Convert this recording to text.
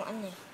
아 맞네